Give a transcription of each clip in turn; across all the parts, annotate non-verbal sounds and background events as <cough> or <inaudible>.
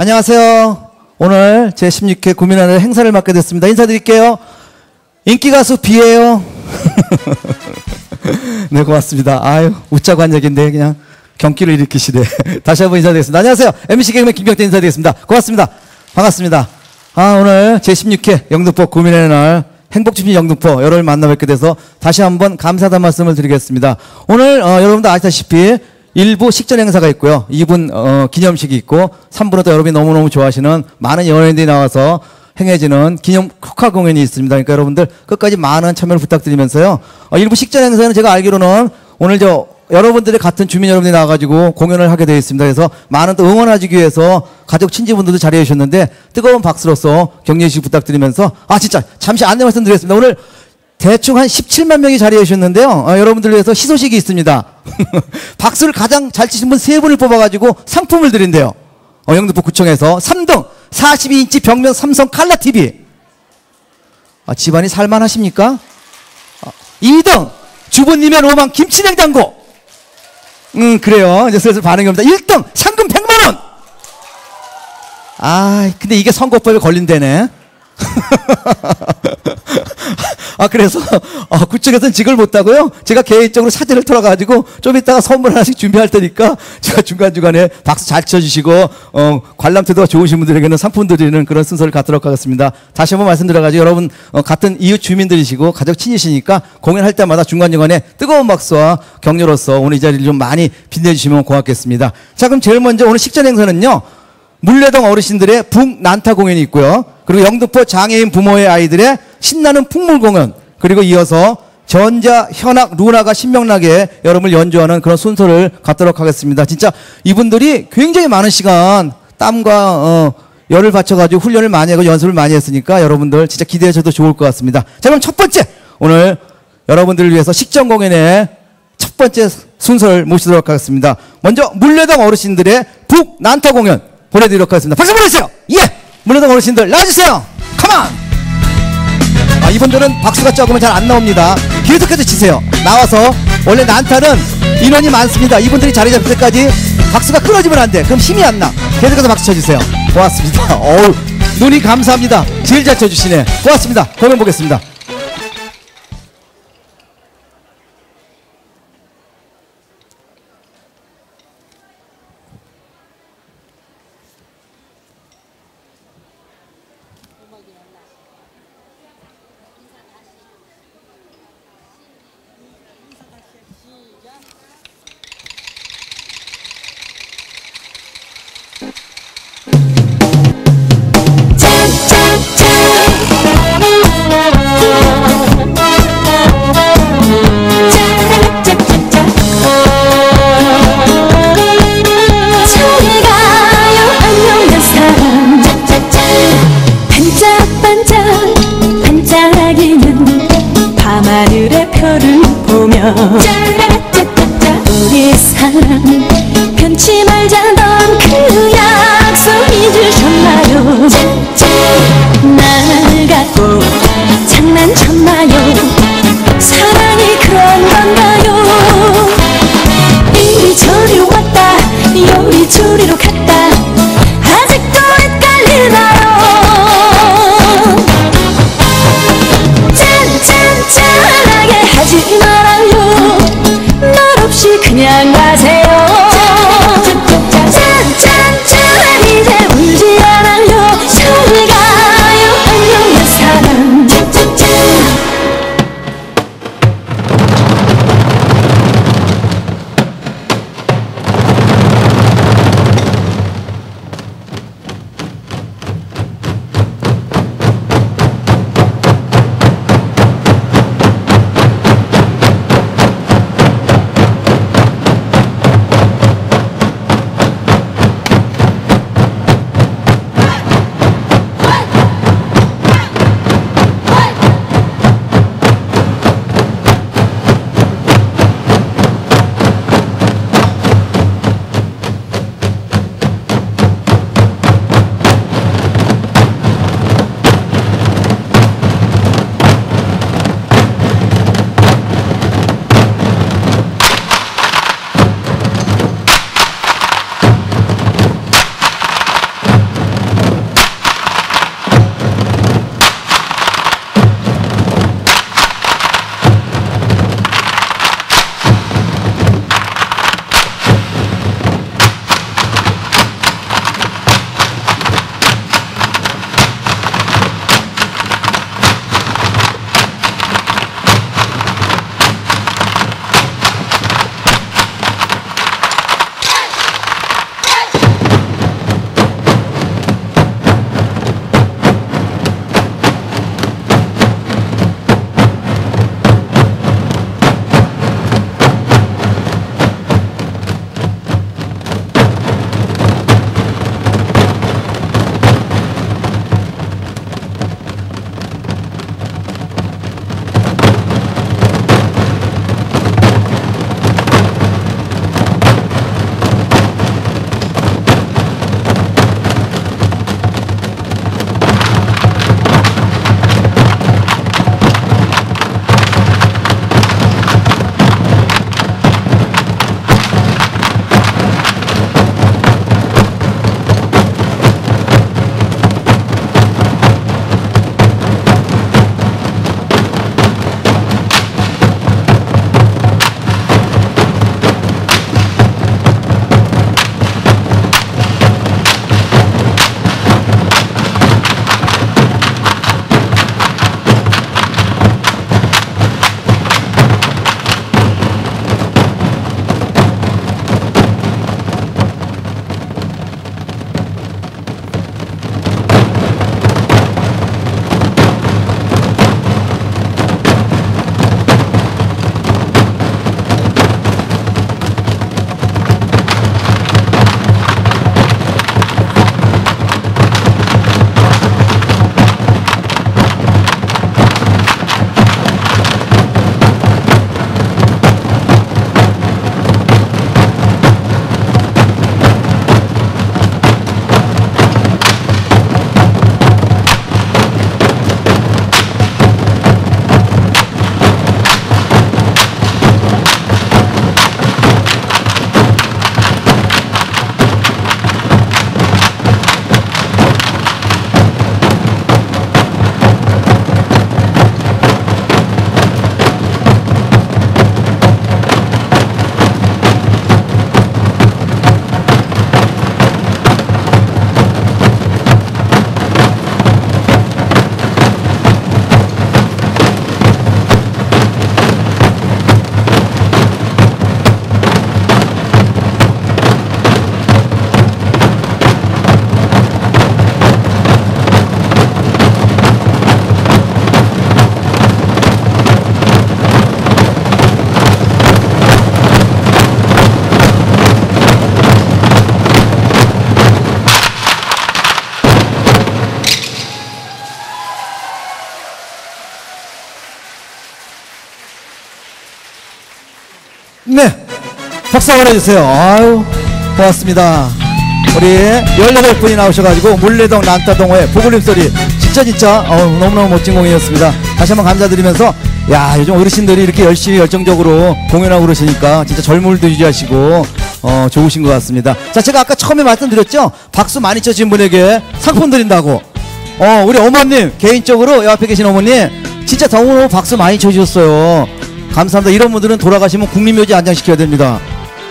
안녕하세요. 오늘 제 16회 구민하는 행사를 맡게 됐습니다. 인사드릴게요. 인기 가수 비예요. <laughs> 네, 고맙습니다. 아유, 웃자고 한 얘기인데 그냥 경기를 일으키시네. <laughs> 다시 한번 인사드리겠습니다. 안녕하세요. MC 개그맨 김경태 인사드리겠습니다. 고맙습니다. 반갑습니다. 아, 오늘 제 16회 영등포 구민의 날 행복주민 영등포 여러분을 만나 뵙게 돼서 다시 한번 감사하다는 말씀을 드리겠습니다. 오늘 어, 여러분도 아시다시피 1부 식전 행사가 있고요. 2분 어, 기념식이 있고 3부는 또 여러분이 너무너무 좋아하시는 많은 연예인들이 나와서 행해지는 기념 국화 공연이 있습니다. 그러니까 여러분들 끝까지 많은 참여를 부탁드리면서요. 어, 일부 식전 행사는 제가 알기로는 오늘 저 여러분들의 같은 주민 여러분들이 나와가지고 공연을 하게 되어 있습니다. 그래서 많은 또 응원해주기 위해서 가족 친지분들도 자리해 주셨는데 뜨거운 박수로서 격려 주시 부탁드리면서 아 진짜 잠시 안내 말씀드리겠습니다. 오늘 대충 한 17만 명이 자리해 주셨는데요. 어, 여러분들 위해서 희소식이 있습니다. <laughs> 박수를 가장 잘 치신 분 세 분을 뽑아가지고 상품을 드린대요. 어, 영등포 구청에서 3등 42인치 벽면 삼성 칼라 TV. 아, 집안이 살만하십니까? 아, 2등 주부님의 로망 김치 냉장고. 음 그래요. 이제 슬슬 반응이 옵니다. 1등 상금 100만 원. 아 근데 이게 선거법에 걸린대네. 아 그래서 어, 구청에서는 직을 못하고요. 제가 개인적으로 사진을 틀어가지고 좀 이따가 선물 하나씩 준비할 테니까 제가 중간 중간에 박수 잘 쳐주시고 어, 관람 태도가 좋으신 분들에게는 상품 드리는 그런 순서를 갖도록 하겠습니다. 다시 한번 말씀드려가지고 여러분 어, 같은 이웃 주민들이시고 가족 친이시니까 공연할 때마다 중간 중간에 뜨거운 박수와 격려로서 오늘 이 자리를 좀 많이 빛내주시면 고맙겠습니다. 자 그럼 제일 먼저 오늘 식전 행사는요. 물레동 어르신들의 북난타 공연이 있고요. 그리고 영등포 장애인 부모의 아이들의 신나는 풍물 공연. 그리고 이어서 전자, 현악, 루나가 신명나게 여러분을 연주하는 그런 순서를 갖도록 하겠습니다. 진짜 이분들이 굉장히 많은 시간 땀과 어, 열을 바쳐가지고 훈련을 많이 하고 연습을 많이 했으니까 여러분들 진짜 기대해 주셔도 좋을 것 같습니다. 자, 그럼 첫 번째 오늘 여러분들을 위해서 식전 공연의 첫 번째 순서를 모시도록 하겠습니다. 먼저 물레동 어르신들의 북 난타 공연 보내드리도록 하겠습니다. 박수 보내주세요. 예, 물레동 어르신들 나와주세요. 컴온. 아, 이분들은 박수가 적으면 잘 안 나옵니다. 계속해서 치세요. 나와서 원래 난타는 인원이 많습니다. 이분들이 자리 잡을 때까지 박수가 끊어지면 안 돼. 그럼 힘이 안 나. 계속해서 박수 쳐주세요. 고맙습니다. <laughs> 어우, 눈이 감사합니다. 제일 잘 쳐주시네. 고맙습니다. 공연 보겠습니다. 해주세요. 아유, 고맙습니다. 우리 18분이 나오셔가지고 물레동 난타동호회 보글림 소리 진짜 진짜 어, 너무너무 멋진 공연이었습니다. 다시 한번 감사드리면서 야 요즘 어르신들이 이렇게 열심히 열정적으로 공연하고 그러시니까 진짜 젊음도 유지하시고 어, 좋으신 것 같습니다. 자 제가 아까 처음에 말씀드렸죠. 박수 많이 쳐주신 분에게 상품 드린다고. 어 우리 어머님 개인적으로 옆에 계신 어머님 진짜 너무너무 박수 많이 쳐주셨어요. 감사합니다. 이런 분들은 돌아가시면 국민묘지 안장시켜야 됩니다.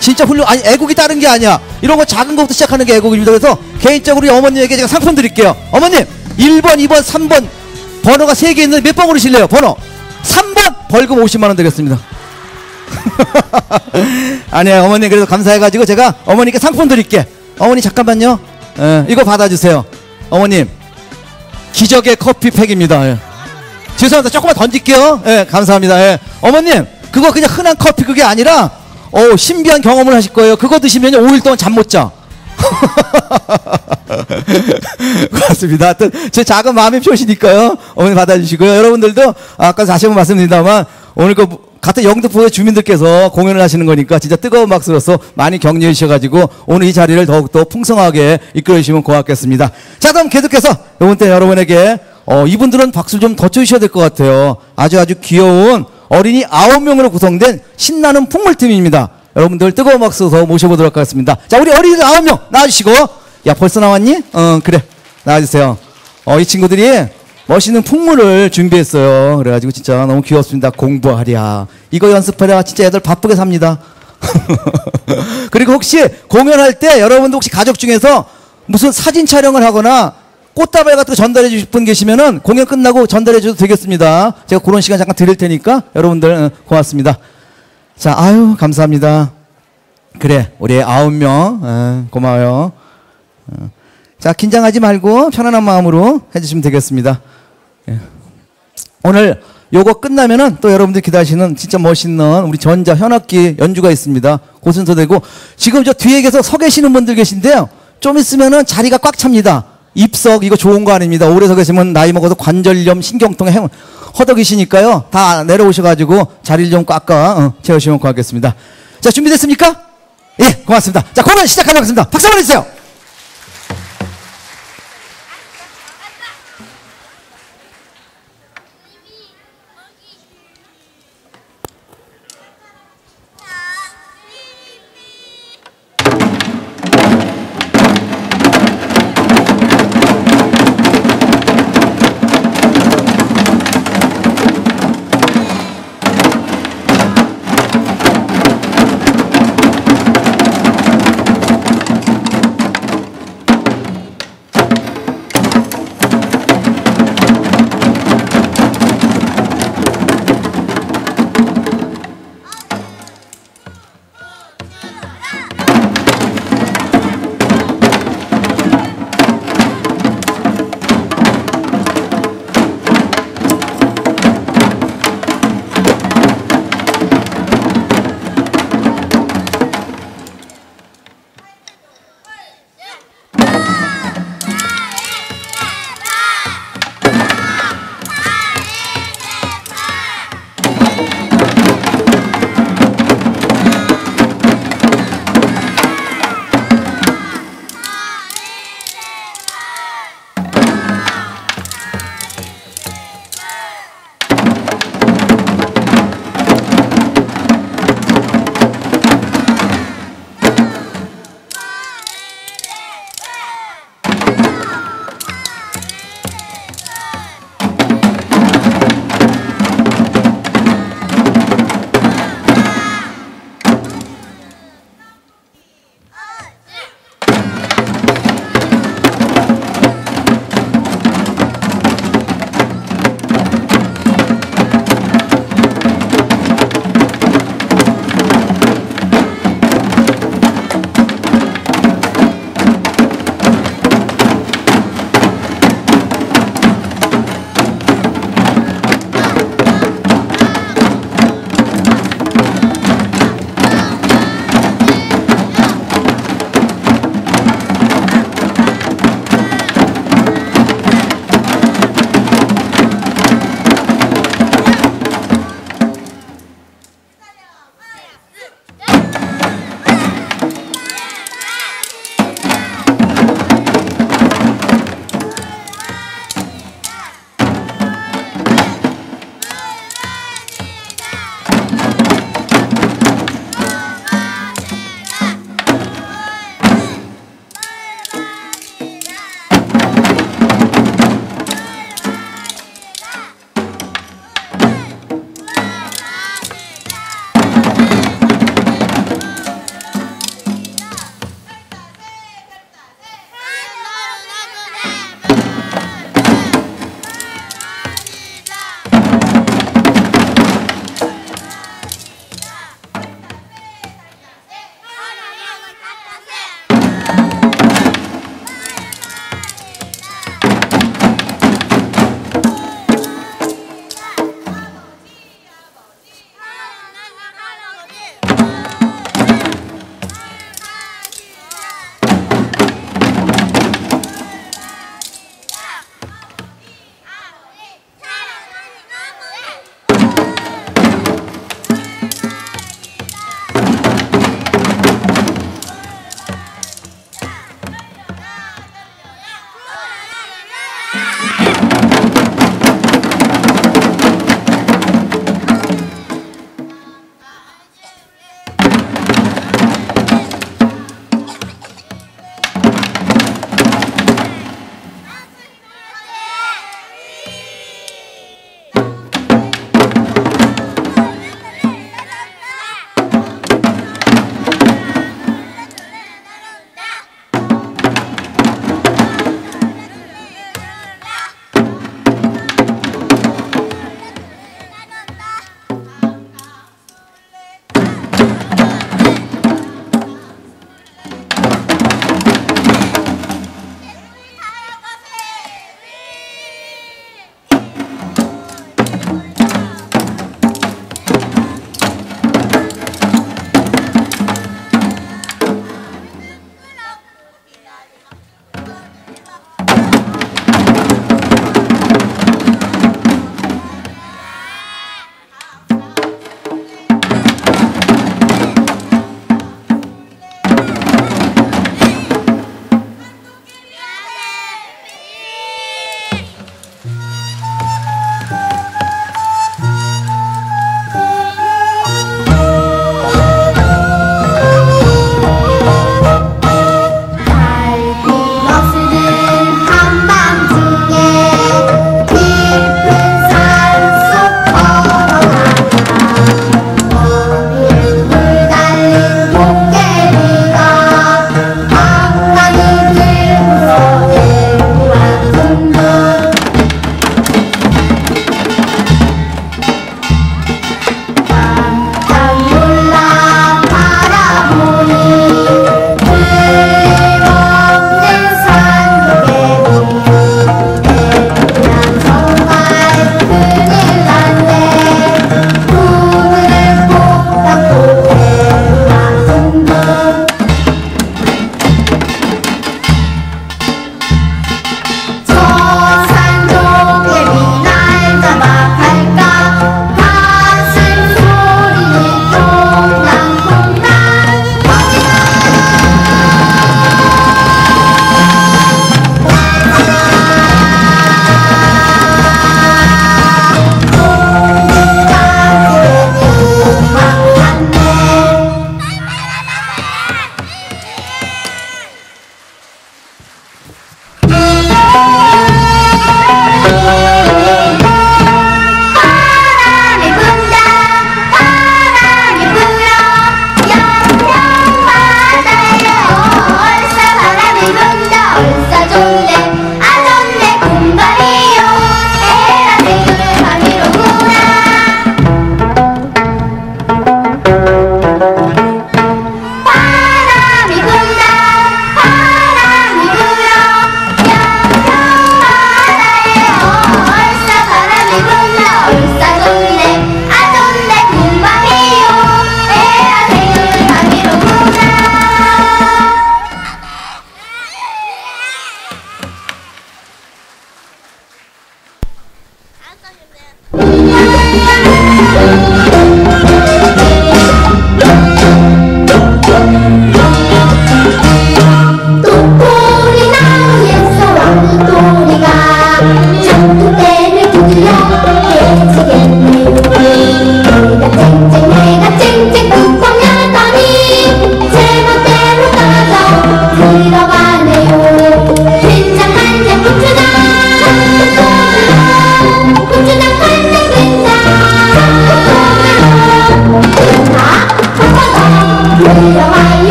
진짜 훌륭 아니 애국이 다른 게 아니야. 이런 거 작은 것부터 시작하는 게 애국입니다 그래서 개인적으로 우리 어머님에게 제가 상품 드릴게요. 어머님 1번 2번 3번 번호가 3개 있는데 몇 번 고르실래요? 번호. 3번! 벌금 50만원 되겠습니다. <laughs> 아니에요 어머님 그래도 감사해가지고 제가 어머니께 상품 드릴게. 어머니 잠깐만요. 예, 이거 받아주세요. 어머님 기적의 커피팩입니다. 예. 죄송합니다. 조금만 던질게요. 예, 감사합니다. 예. 어머님 그거 그냥 흔한 커피 그게 아니라 어 신비한 경험을 하실 거예요 그거 드시면 5일 동안 잠 못 자. <laughs> 그렇습니다. 하여튼 제 작은 마음의 표시니까요. 어머니 받아주시고요. 여러분들도 아까 다시 한번 말씀드립니다만 오늘 그 같은 영등포의 주민들께서 공연을 하시는 거니까 진짜 뜨거운 박수로서 많이 격려해 주셔가지고 오늘 이 자리를 더욱더 풍성하게 이끌어 주시면 고맙겠습니다. 자 그럼 계속해서 이번 때 여러분에게 어, 이분들은 박수 좀 더 쳐주셔야 될 것 같아요. 아주 아주 귀여운 어린이 아홉 명으로 구성된 신나는 풍물팀입니다. 여러분들 뜨거운 박수 더 모셔보도록 하겠습니다. 자, 우리 어린이들 아홉 명 나와주시고. 야, 벌써 나왔니? 어, 그래. 나와주세요. 어, 이 친구들이 멋있는 풍물을 준비했어요. 그래가지고 진짜 너무 귀엽습니다. 공부하랴. 이거 연습하랴. 진짜 애들 바쁘게 삽니다. <laughs> 그리고 혹시 공연할 때 여러분들 혹시 가족 중에서 무슨 사진 촬영을 하거나 꽃다발 같은 거 전달해 주실 분 계시면은 공연 끝나고 전달해 줘도 되겠습니다. 제가 그런 시간 잠깐 드릴 테니까 여러분들 어, 고맙습니다. 자, 아유, 감사합니다. 그래, 우리 아홉 명, 어, 고마워요. 어. 자, 긴장하지 말고 편안한 마음으로 해주시면 되겠습니다. 예. 오늘 요거 끝나면은 또 여러분들 기다리시는 진짜 멋있는 우리 전자 현악기 연주가 있습니다. 고순서 되고 지금 저 뒤에 계속 서 계시는 분들 계신데요. 좀 있으면은 자리가 꽉 찹니다. 입석 이거 좋은 거 아닙니다. 오래 서 계시면 나이 먹어도 관절염, 신경통, 행 허덕이시니까요. 다 내려오셔가지고 자리를 좀 꽉꽉 어, 채우시면 고맙겠습니다. 자 준비됐습니까? 예, 고맙습니다. 자 공연 시작하도록 하겠습니다. 박수 한번 해주세요.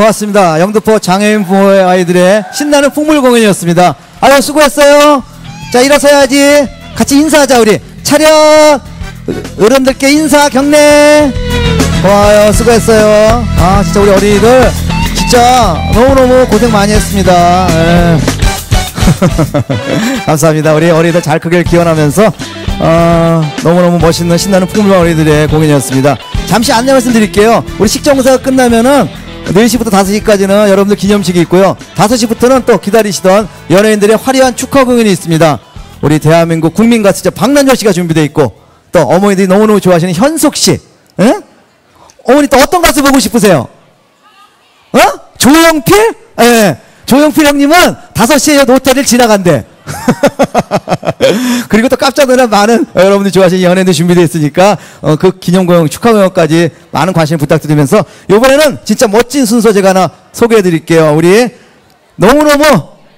고맙습니다. 영등포 장애인 부모의 아이들의 신나는 풍물 공연이었습니다. 아유, 수고했어요. 자, 일어서야지. 같이 인사하자, 우리. 차렷! 어른들께 인사, 경례! 고마워요. 수고했어요. 아, 진짜 우리 어린이들 진짜 너무너무 고생 많이 했습니다. 예. <laughs> 감사합니다. 우리 어린이들 잘 크길 기원하면서 어, 너무너무 멋있는 신나는 풍물 어린이들의 공연이었습니다. 잠시 안내 말씀드릴게요. 우리 식정사가 끝나면은 4시부터 5시까지는 여러분들 기념식이 있고요. 5시부터는 또 기다리시던 연예인들의 화려한 축하 공연이 있습니다. 우리 대한민국 국민 가수죠. 박난열 씨가 준비되어 있고 또 어머니들이 너무너무 좋아하시는 현숙 씨. 예? 어머니 또 어떤 가수 보고 싶으세요? 어? 조용필? 예. 조용필 형님은 5시에 호텔을 지나간대. <laughs> 그리고 또 깜짝 놀란 많은 어, 여러분들이 좋아하시는 연예인들 준비되어 있으니까 어, 그 기념 공연 축하 공연까지 많은 관심 부탁드리면서 이번에는 진짜 멋진 순서 제가 하나 소개해 드릴게요. 우리 너무너무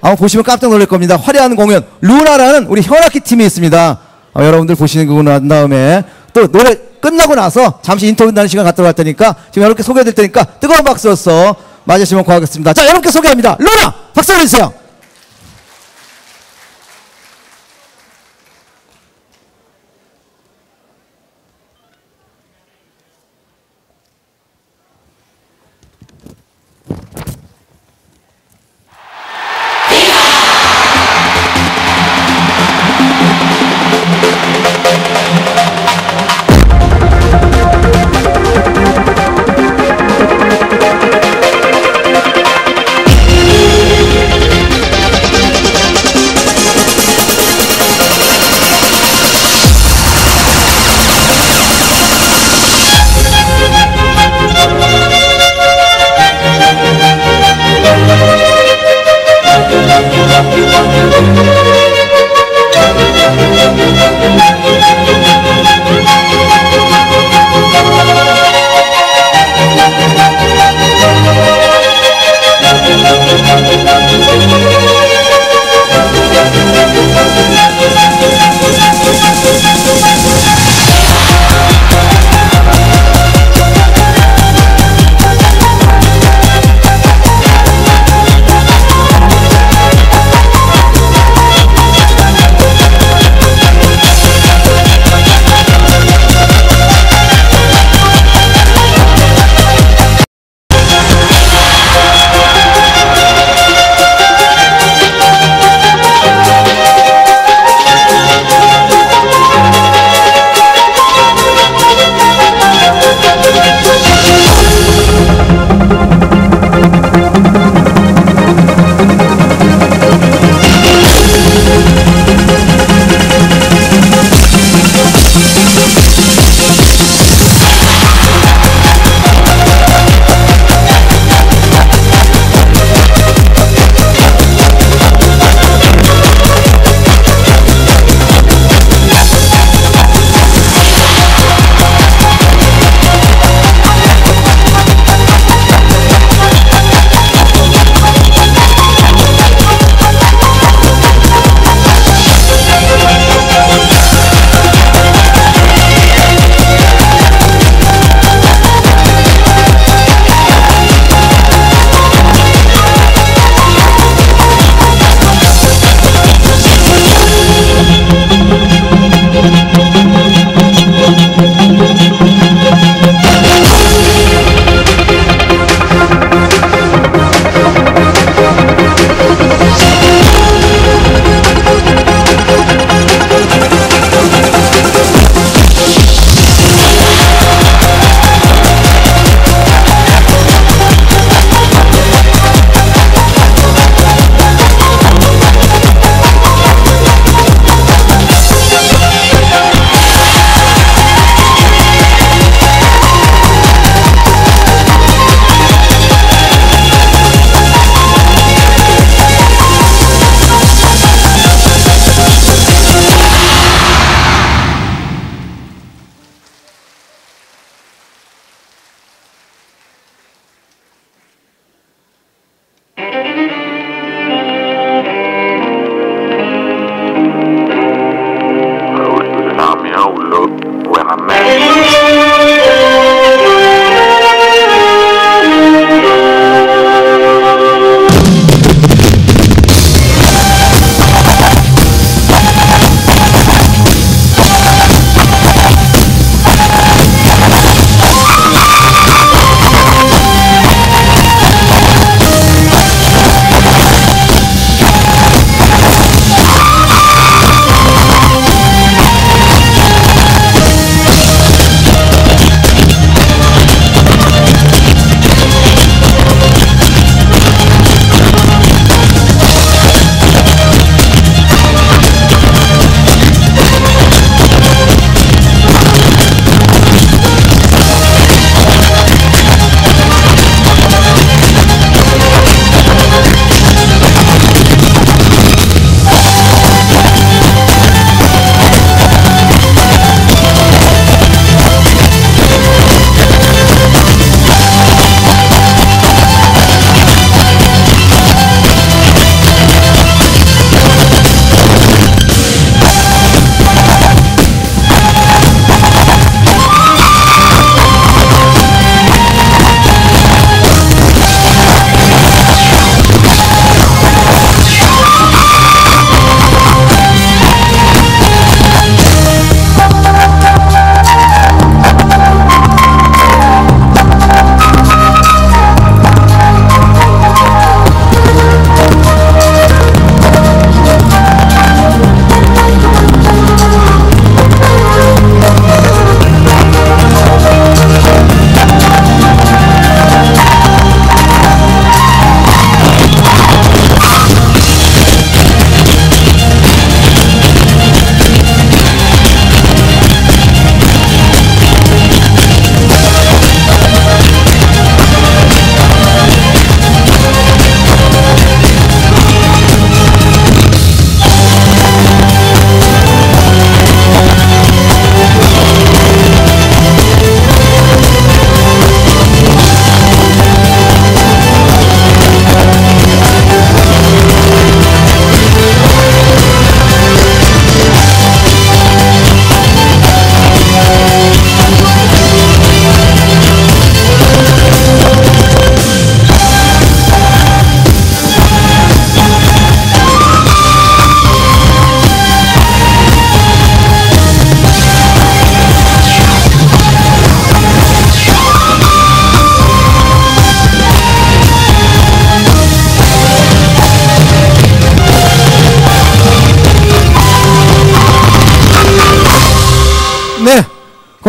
아마 보시면 깜짝 놀랄 겁니다. 화려한 공연 루나라는 우리 현악기 팀이 있습니다. 어, 여러분들 보시는 거고 난 다음에 또 노래 끝나고 나서 잠시 인터뷰 나는 시간 갖도록 할 테니까 지금 여러분께 소개해 드릴 테니까 뜨거운 박수로서 맞으시면 고하겠습니다. 자, 여러분께 소개합니다. 루나! 박수 해주세요.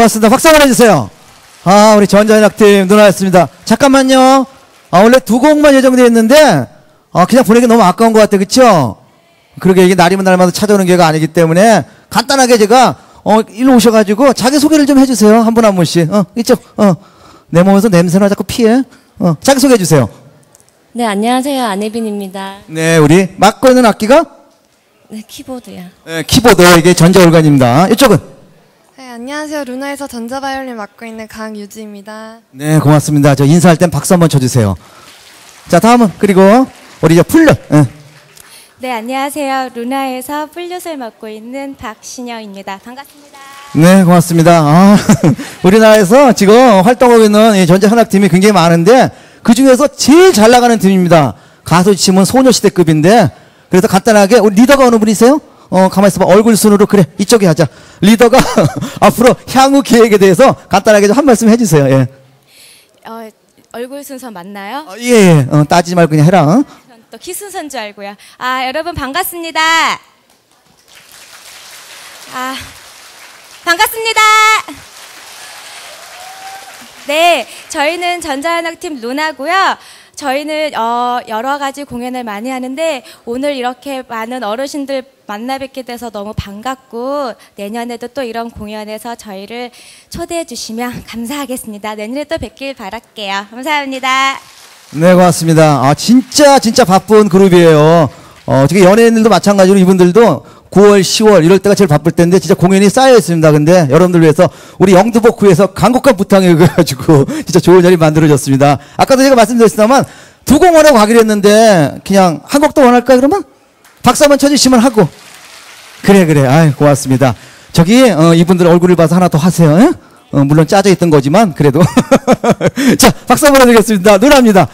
고맙습니다. 박수 한번 해주세요. 아, 우리 전자연학팀 누나였습니다. 잠깐만요. 아, 원래 두 곡만 예정되어 있는데, 아, 그냥 보내기 너무 아까운 것 같아. 그쵸? 그러게 이게 날이면 날마다 찾아오는 게가 아니기 때문에 간단하게 제가, 어, 일로 오셔가지고 자기소개를 좀 해주세요. 한분한 분씩. 어, 이쪽, 어. 내 몸에서 냄새나 자꾸 피해. 어, 자기소개 해 주세요. 네, 안녕하세요. 안혜빈입니다. 네, 우리 맡고 있는 악기가 네, 키보드요. 네, 키보드 이게 전자올간입니다. 이쪽은 네, 안녕하세요. 루나에서 전자바이올린 맡고 있는 강유지입니다. 네, 고맙습니다. 저 인사할 땐 박수 한번 쳐주세요. 자, 다음은 그리고 우리 저 플룻. 예. 네, 안녕하세요. 루나에서 플룻을 맡고 있는 박신영입니다. 반갑습니다. 네, 고맙습니다. 아, <laughs> 우리나라에서 지금 활동하고 있는 이 전자현악팀이 굉장히 많은데 그 중에서 제일 잘 나가는 팀입니다. 가수 치면 소녀시대급인데 그래서 간단하게 우리 리더가 어느 분이세요? 어, 가만히 있어봐. 얼굴 순으로 그래. 이쪽에 하자. 리더가 <laughs> 앞으로 향후 계획에 대해서 간단하게 좀 한 말씀 해주세요. 예. 어, 얼굴 순서 맞나요? 어, 예, 예. 어, 따지지 말고 그냥 해라. 어? 전또 키 순서인 줄 알고요. 아, 여러분 반갑습니다. 아, 반갑습니다. 네, 저희는 전자연학팀 루나고요. 저희는 어, 여러 가지 공연을 많이 하는데 오늘 이렇게 많은 어르신들 만나 뵙게 돼서 너무 반갑고 내년에도 또 이런 공연에서 저희를 초대해 주시면 <laughs> 감사하겠습니다. 내년에 또 뵙길 바랄게요. 감사합니다. 네, 고맙습니다. 아, 진짜, 진짜 바쁜 그룹이에요. 어, 어떻게 연예인들도 마찬가지로 이분들도 9월, 10월 이럴 때가 제일 바쁠 때인데 진짜 공연이 쌓여 있습니다. 근데 여러분들 위해서 우리 영두복구에서 간곡한 부탁을 해가지고 <laughs> 진짜 좋은 자리 만들어졌습니다. 아까도 제가 말씀드렸습니다만 두곡 원하고 가기로 했는데 그냥 한 곡도 원할까요, 그러면? 박수 한번 쳐주시면 하고. 그래, 그래. 아이, 고맙습니다. 저기, 어, 이분들 얼굴을 봐서 하나 더 하세요. 예? 어, 물론 짜져 있던 거지만, 그래도. <laughs> 자, 박수 한번 해드리겠습니다. 누나입니다.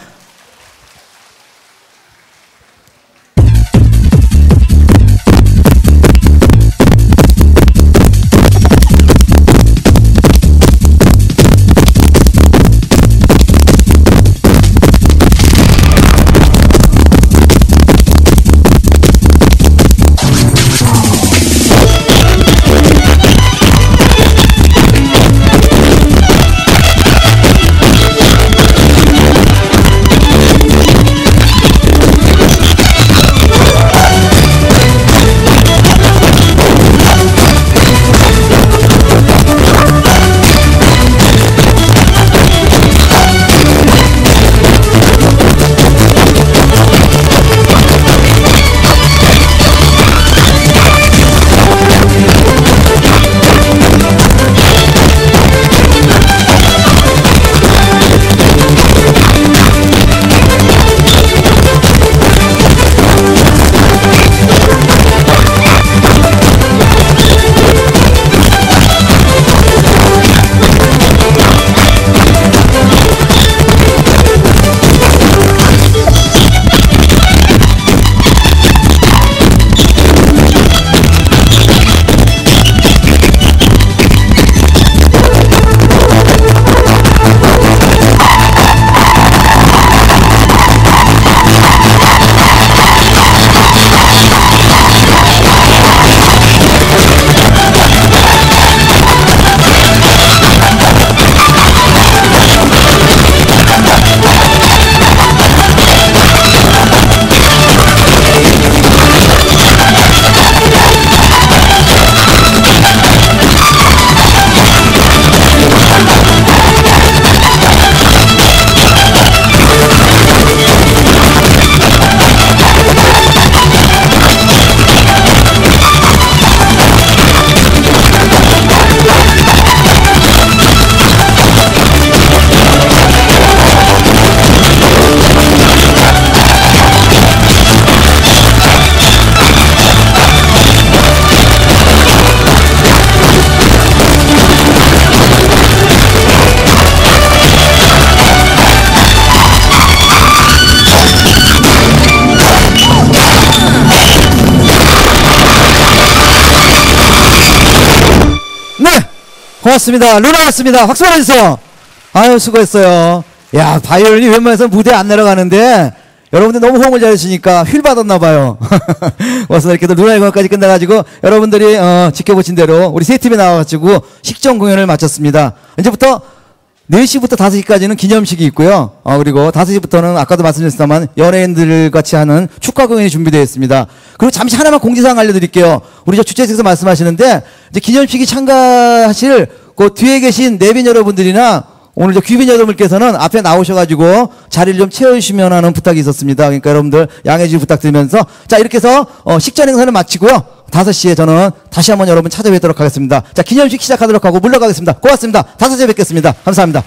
고맙습니다. 루나 왔습니다. 박수 보내주세요. 아유, 수고했어요. 야, 바이올린이 웬만해서 무대 안 내려가는데, 여러분들 너무 호응을 잘해주시니까 휠 받았나 봐요. <laughs> 와서 이렇게 또 누나의 공연까지 끝나가지고 여러분들이 어, 지켜보신 대로 우리 세 팀이 나와가지고 식전 공연을 마쳤습니다. 이제부터 4시부터 5시까지는 기념식이 있고요. 어, 그리고 5시부터는 아까도 말씀드렸습니다만 연예인들 같이 하는 축하 공연이 준비되어 있습니다. 그리고 잠시 하나만 공지사항 알려드릴게요. 우리 저 주최측에서 말씀하시는데 이제 기념식이 참가하실 그 뒤에 계신 내빈 여러분들이나 오늘 저 귀빈 여러분께서는 앞에 나오셔가지고 자리를 좀 채워주시면 하는 부탁이 있었습니다. 그러니까 여러분들 양해해 주실 부탁드리면서 자 이렇게 해서 어, 식전 행사는 마치고요. 5시에 저는 다시 한번 여러분 찾아뵙도록 하겠습니다. 자 기념식 시작하도록 하고 물러가겠습니다. 고맙습니다. 5시에 뵙겠습니다. 감사합니다.